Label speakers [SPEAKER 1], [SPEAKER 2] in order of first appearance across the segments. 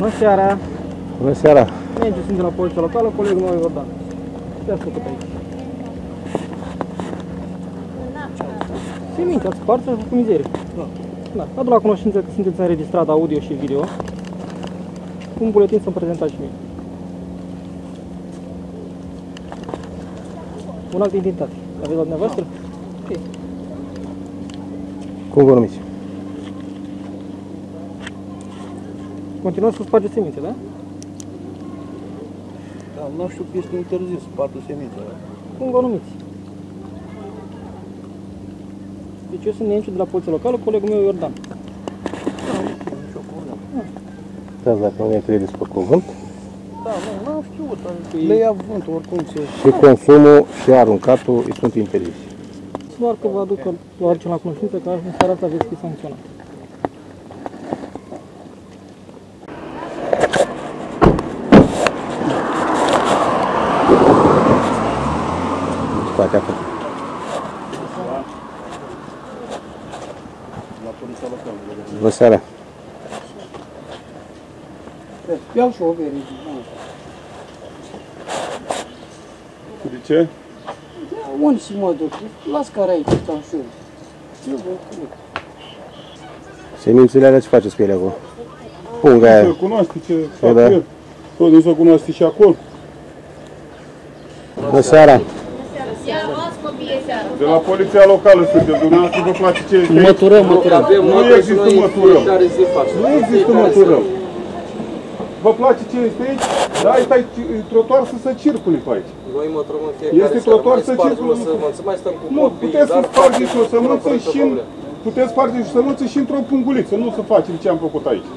[SPEAKER 1] Bună seara!
[SPEAKER 2] Bună seara!
[SPEAKER 1] Merge, sunt de la poliția locală, colegul meu Iordan. Ce ați făcut aici? Semințe, ați spart și ați făcut mizerie. Da. Da. Adu la cunoștință că sunteți înregistrat audio și video. Cu un buletin să-mi prezentați și mie. Un act de identitate. Aveți la dumneavoastră? Ok.
[SPEAKER 2] Cum vă numiți?
[SPEAKER 1] Continuați să spargeți semințe, da?
[SPEAKER 3] Da, nu știu că este interzis, spartul semințe.
[SPEAKER 1] Cum vă numiți? Deci eu sunt Nenciu de la Poliția Locală, colegul meu Iordan.
[SPEAKER 3] Nicio problemă.
[SPEAKER 2] Dați dacă nu ne credeți pe cuvânt.
[SPEAKER 3] Da, nu, n-am știut. Adică
[SPEAKER 1] Păi-
[SPEAKER 3] le ia vântul oricum se...
[SPEAKER 2] Și consumul și aruncatul îi sunt interzise.
[SPEAKER 1] Doar că vă aduc, vă aducem la cunoștință că în seara asta veți fi sancționat.
[SPEAKER 2] Spate acolo.
[SPEAKER 3] La poliția locală.
[SPEAKER 2] Bună seara!
[SPEAKER 1] Iau și o bere.
[SPEAKER 4] De ce?
[SPEAKER 1] Unde să mă duc? Las care aici, stau și eu. Eu vă cred.
[SPEAKER 2] Semințele alea ce faceți cu ele acolo? Punga aia.
[SPEAKER 4] Să cunoaște ce
[SPEAKER 2] Păi
[SPEAKER 4] fac
[SPEAKER 2] da.
[SPEAKER 4] el. Tot nu să cunoaște și acolo.
[SPEAKER 2] Bună seara!
[SPEAKER 5] Ia luați copiii seara.
[SPEAKER 4] De la poliția locală sunteți, dumneavoastră vă place ce este aici?
[SPEAKER 1] Măturăm, măturăm.
[SPEAKER 4] Nu există măturăm. Nu există măturăm. Vă place ce este aici? Da, aici ai trotuar să se circule pe aici.
[SPEAKER 6] Noi măturăm în fiecare
[SPEAKER 4] Este
[SPEAKER 6] seară,
[SPEAKER 4] trotuar
[SPEAKER 6] mai
[SPEAKER 4] să
[SPEAKER 6] spargem
[SPEAKER 4] circulă.
[SPEAKER 6] o sămânță, mai stăm cu
[SPEAKER 4] Nu,
[SPEAKER 6] copii,
[SPEAKER 4] puteți să
[SPEAKER 6] dar
[SPEAKER 4] spargeți o
[SPEAKER 6] facem
[SPEAKER 4] sămânță
[SPEAKER 6] fără
[SPEAKER 4] și în,
[SPEAKER 6] probleme.
[SPEAKER 4] puteți sparge și sămânță și într-o punguliță, nu să facem ce am făcut aici.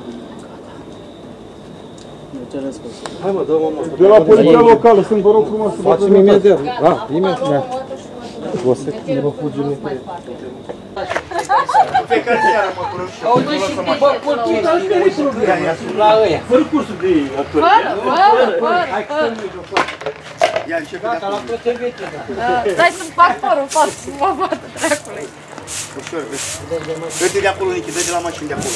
[SPEAKER 6] Hai mă, dă-mă mă.
[SPEAKER 4] De la poliția locală sunt, vă rog frumos să vă
[SPEAKER 6] Facem
[SPEAKER 4] prezentați.
[SPEAKER 6] imediat.
[SPEAKER 1] Da, imediat. Da.
[SPEAKER 2] O să
[SPEAKER 5] vă fugim mai departe.
[SPEAKER 6] Auzi și tu, bă, culti, la ăia.
[SPEAKER 5] Fără, fără, fără. Gata, la Dai să-mi fac părul în față, să mă vadă dracului.
[SPEAKER 7] Ușor, dă-te de acolo, Nichi, dă-te la mașini de acolo.